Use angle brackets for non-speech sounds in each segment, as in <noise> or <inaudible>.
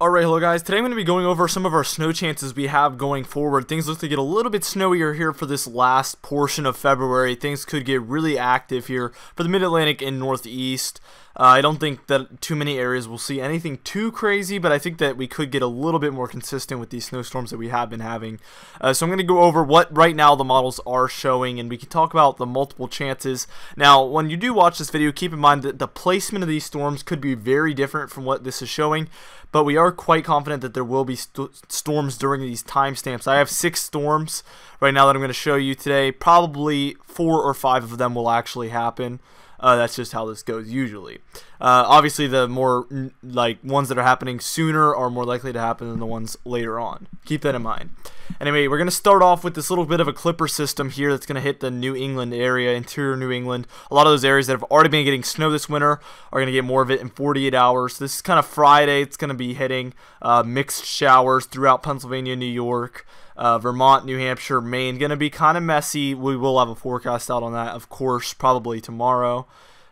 Alright, hello guys. Today I'm going to be going over some of our snow chances we have going forward. Things look to get a little bit snowier here for this last portion of February. Things could get really active here for the Mid-Atlantic and Northeast. Uh, I don't think that too many areas will see anything too crazy, but I think that we could get a little bit more consistent with these snowstorms that we have been having. Uh, so I'm going to go over what right now the models are showing, and we can talk about the multiple chances. Now, when you do watch this video, keep in mind that the placement of these storms could be very different from what this is showing, but we are quite confident that there will be st storms during these timestamps. I have six storms right now that I'm going to show you today. Probably four or five of them will actually happen. Uh, that's just how this goes usually. Uh, obviously, the more like ones that are happening sooner are more likely to happen than the ones later on. Keep that in mind. Anyway, we're going to start off with this little bit of a clipper system here that's going to hit the New England area, interior New England. A lot of those areas that have already been getting snow this winter are going to get more of it in 48 hours. This is kind of Friday. It's going to be hitting uh, mixed showers throughout Pennsylvania, New York. Uh, Vermont, New Hampshire, Maine, going to be kind of messy. We will have a forecast out on that, of course, probably tomorrow.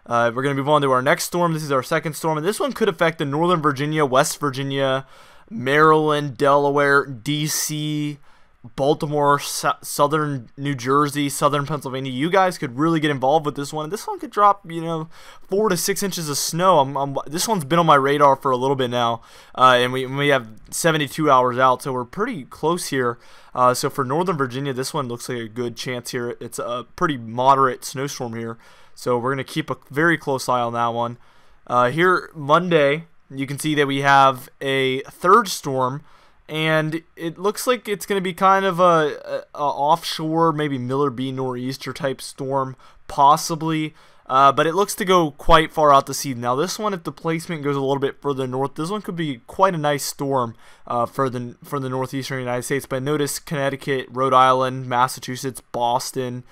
Uh, we're going to move on to our next storm. This is our second storm, and this one could affect the Northern Virginia, West Virginia, Maryland, Delaware, D.C., Baltimore, southern New Jersey, southern Pennsylvania. You guys could really get involved with this one. This one could drop, you know, four to six inches of snow. I'm, I'm, this one's been on my radar for a little bit now, uh, and we, we have 72 hours out, so we're pretty close here. Uh, so for Northern Virginia, this one looks like a good chance here. It's a pretty moderate snowstorm here, so we're going to keep a very close eye on that one. Uh, here, Monday, you can see that we have a third storm and it looks like it's going to be kind of a, a, a, offshore, maybe Miller B nor'easter type storm, possibly. Uh, but it looks to go quite far out to sea. Now, this one, if the placement goes a little bit further north, this one could be quite a nice storm uh, for the for the northeastern United States. But notice Connecticut, Rhode Island, Massachusetts, Boston.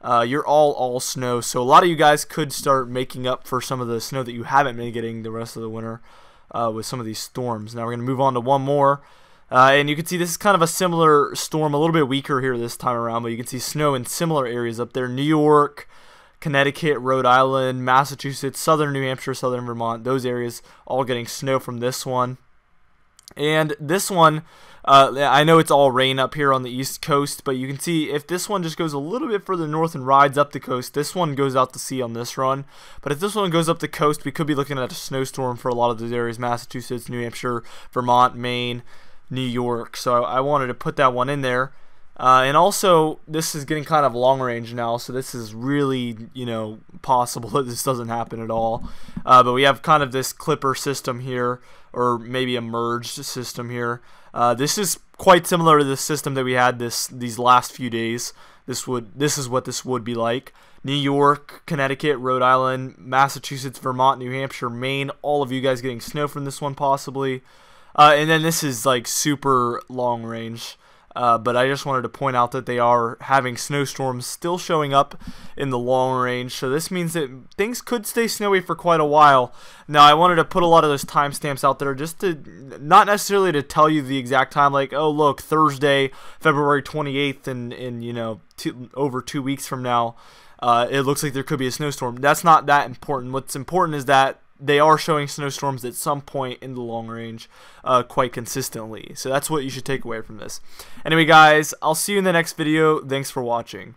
Uh, you're all all snow, so a lot of you guys could start making up for some of the snow that you haven't been getting the rest of the winter uh, with some of these storms. Now we're going to move on to one more. Uh, and you can see this is kind of a similar storm, a little bit weaker here this time around, but you can see snow in similar areas up there. New York, Connecticut, Rhode Island, Massachusetts, southern New Hampshire, southern Vermont, those areas all getting snow from this one. And this one, uh, I know it's all rain up here on the east coast, but you can see if this one just goes a little bit further north and rides up the coast, this one goes out to sea on this run. But if this one goes up the coast, we could be looking at a snowstorm for a lot of those areas, Massachusetts, New Hampshire, Vermont, Maine, New York. So I wanted to put that one in there. Uh, and also, this is getting kind of long range now, so this is really, you know, possible <laughs> that this doesn't happen at all. Uh, but we have kind of this clipper system here, or maybe a merged system here. Uh, this is quite similar to the system that we had this these last few days. This would this is what this would be like. New York, Connecticut, Rhode Island, Massachusetts, Vermont, New Hampshire, Maine. All of you guys getting snow from this one possibly. Uh, and then this is like super long range. Uh, but I just wanted to point out that they are having snowstorms still showing up in the long range. So this means that things could stay snowy for quite a while. Now I wanted to put a lot of those timestamps out there just to not necessarily to tell you the exact time, like oh look Thursday, February 28th, and in you know two, over two weeks from now, uh, it looks like there could be a snowstorm. That's not that important. What's important is that they are showing snowstorms at some point in the long range uh, quite consistently. So that's what you should take away from this. Anyway, guys, I'll see you in the next video. Thanks for watching.